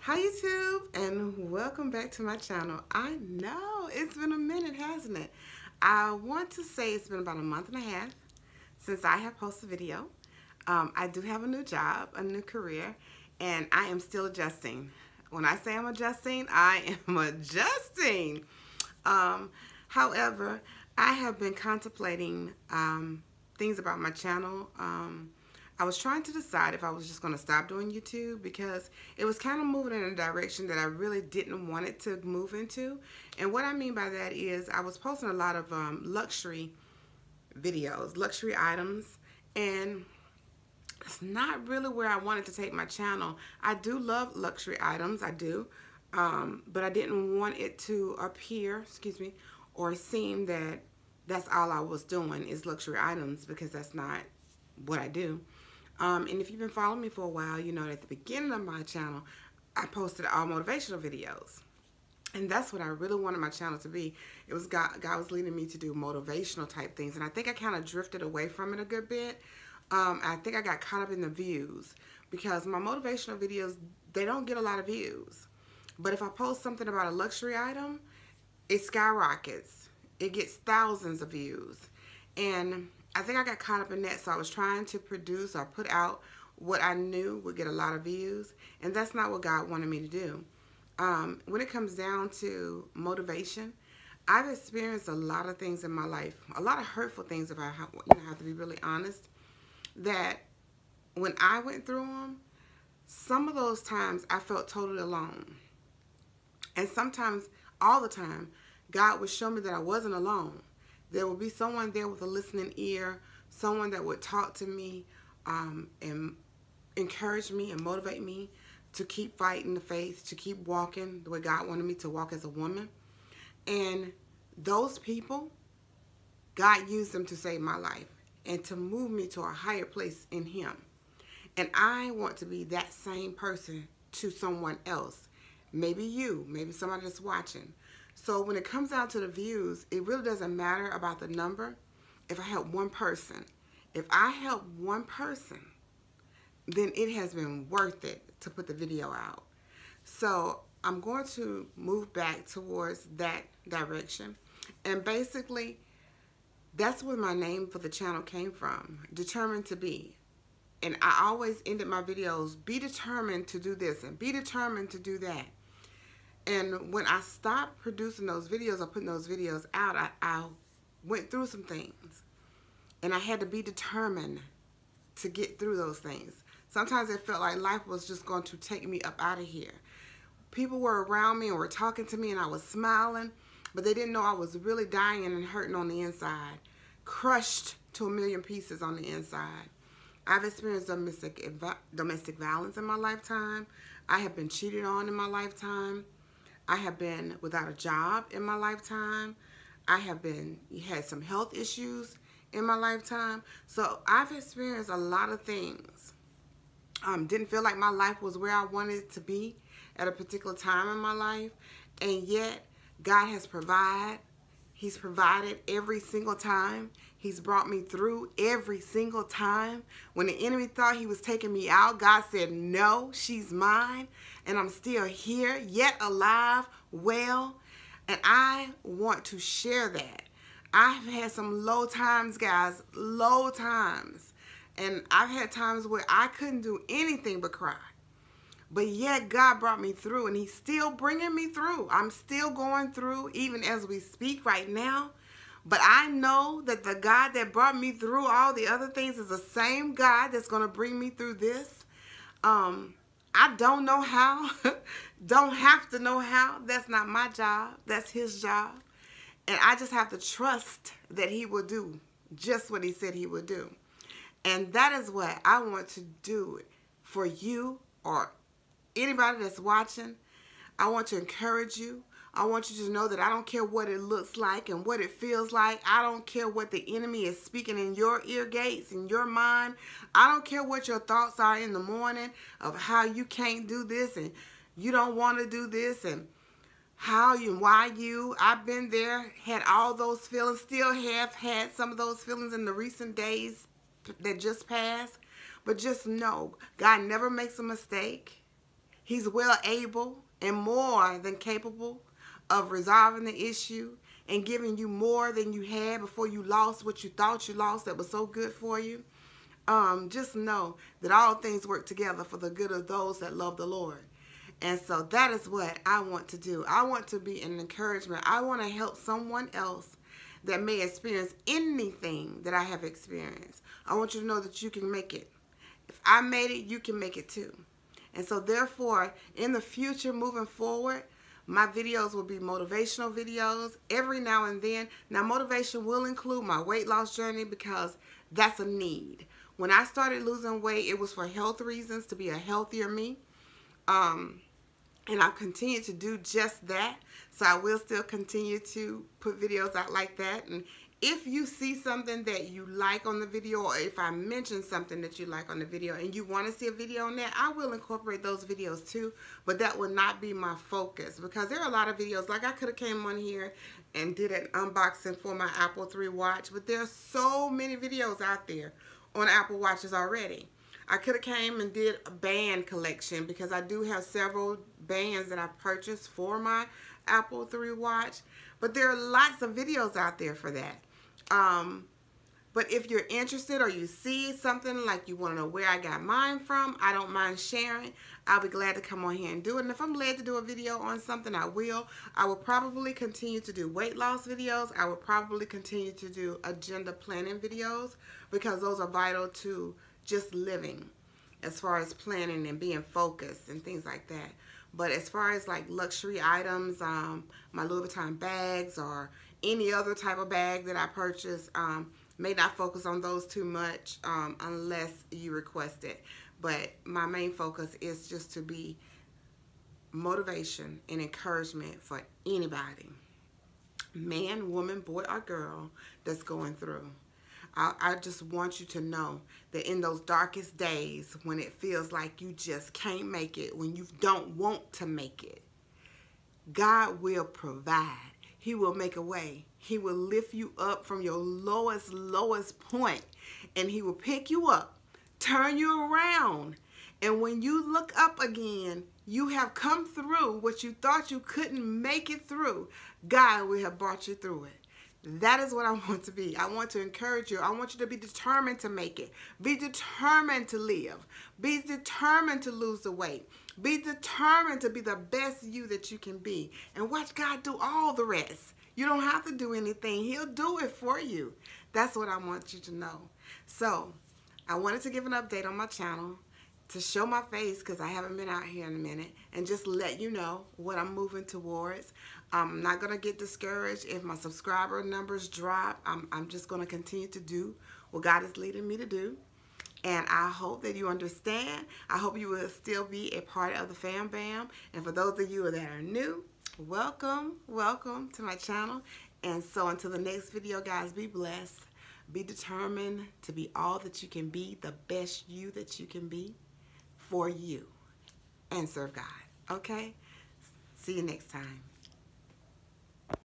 Hi YouTube and welcome back to my channel. I know it's been a minute hasn't it? I want to say it's been about a month and a half since I have posted a video. Um, I do have a new job, a new career, and I am still adjusting. When I say I'm adjusting, I am adjusting. Um, however, I have been contemplating um, things about my channel. Um, I was trying to decide if I was just going to stop doing YouTube because it was kind of moving in a direction that I really didn't want it to move into. And what I mean by that is I was posting a lot of um, luxury videos, luxury items, and it's not really where I wanted to take my channel. I do love luxury items, I do, um, but I didn't want it to appear, excuse me, or seem that that's all I was doing is luxury items because that's not what I do. Um, and if you've been following me for a while, you know that at the beginning of my channel, I posted all motivational videos. And that's what I really wanted my channel to be. It was God, God was leading me to do motivational type things. And I think I kind of drifted away from it a good bit. Um, I think I got caught up in the views because my motivational videos, they don't get a lot of views. But if I post something about a luxury item, it skyrockets. It gets thousands of views. And I think I got caught up in that, so I was trying to produce or put out what I knew would get a lot of views, and that's not what God wanted me to do. Um, when it comes down to motivation, I've experienced a lot of things in my life, a lot of hurtful things, if I you know, have to be really honest, that when I went through them, some of those times I felt totally alone. And sometimes, all the time, God would show me that I wasn't alone. There would be someone there with a listening ear, someone that would talk to me um, and encourage me and motivate me to keep fighting the faith, to keep walking the way God wanted me to walk as a woman. And those people, God used them to save my life and to move me to a higher place in Him. And I want to be that same person to someone else. Maybe you, maybe somebody that's watching. So when it comes down to the views, it really doesn't matter about the number if I help one person. If I help one person, then it has been worth it to put the video out. So I'm going to move back towards that direction. And basically, that's where my name for the channel came from. Determined to be. And I always ended my videos, be determined to do this and be determined to do that. And when I stopped producing those videos or putting those videos out, I, I went through some things. And I had to be determined to get through those things. Sometimes it felt like life was just going to take me up out of here. People were around me and were talking to me and I was smiling, but they didn't know I was really dying and hurting on the inside. Crushed to a million pieces on the inside. I've experienced domestic, domestic violence in my lifetime. I have been cheated on in my lifetime. I have been without a job in my lifetime. I have been had some health issues in my lifetime. So I've experienced a lot of things. Um, didn't feel like my life was where I wanted to be at a particular time in my life. And yet God has provided. He's provided every single time. He's brought me through every single time. When the enemy thought he was taking me out, God said, no, she's mine. And I'm still here, yet alive, well. And I want to share that. I've had some low times, guys, low times. And I've had times where I couldn't do anything but cry. But yet God brought me through and he's still bringing me through. I'm still going through even as we speak right now. But I know that the God that brought me through all the other things is the same God that's going to bring me through this. Um, I don't know how. don't have to know how. That's not my job. That's his job. And I just have to trust that he will do just what he said he would do. And that is what I want to do for you or anybody that's watching. I want to encourage you. I want you to know that I don't care what it looks like and what it feels like. I don't care what the enemy is speaking in your ear gates, in your mind. I don't care what your thoughts are in the morning of how you can't do this and you don't want to do this and how you and why you. I've been there, had all those feelings, still have had some of those feelings in the recent days that just passed. But just know, God never makes a mistake. He's well able and more than capable of resolving the issue and giving you more than you had before you lost what you thought you lost that was so good for you. Um, just know that all things work together for the good of those that love the Lord. And so that is what I want to do. I want to be an encouragement. I want to help someone else that may experience anything that I have experienced. I want you to know that you can make it. If I made it, you can make it too. And so therefore, in the future, moving forward, my videos will be motivational videos every now and then. Now, motivation will include my weight loss journey because that's a need. When I started losing weight, it was for health reasons, to be a healthier me. Um, and I'll continue to do just that. So I will still continue to put videos out like that. And if you see something that you like on the video or if I mention something that you like on the video and you want to see a video on that, I will incorporate those videos too. But that will not be my focus because there are a lot of videos. Like I could have came on here and did an unboxing for my Apple 3 watch. But there are so many videos out there on Apple Watches already. I could have came and did a band collection because I do have several bands that I purchased for my Apple 3 watch. But there are lots of videos out there for that. Um, but if you're interested or you see something like you want to know where I got mine from, I don't mind sharing. I'll be glad to come on here and do it. And if I'm led to do a video on something, I will. I will probably continue to do weight loss videos. I will probably continue to do agenda planning videos because those are vital to just living as far as planning and being focused and things like that. But as far as like luxury items, um, my Louis Vuitton bags or any other type of bag that I purchase, um, may not focus on those too much um, unless you request it. But my main focus is just to be motivation and encouragement for anybody, man, woman, boy, or girl that's going through. I, I just want you to know that in those darkest days when it feels like you just can't make it, when you don't want to make it, God will provide. He will make a way. He will lift you up from your lowest, lowest point, and He will pick you up, turn you around. And when you look up again, you have come through what you thought you couldn't make it through. God will have brought you through it. That is what I want to be. I want to encourage you. I want you to be determined to make it. Be determined to live. Be determined to lose the weight. Be determined to be the best you that you can be. And watch God do all the rest. You don't have to do anything. He'll do it for you. That's what I want you to know. So, I wanted to give an update on my channel to show my face because I haven't been out here in a minute and just let you know what I'm moving towards. I'm not going to get discouraged if my subscriber numbers drop. I'm, I'm just going to continue to do what God is leading me to do. And I hope that you understand. I hope you will still be a part of the Fam Bam. And for those of you that are new, welcome, welcome to my channel. And so until the next video, guys, be blessed. Be determined to be all that you can be, the best you that you can be for you. And serve God. Okay? See you next time.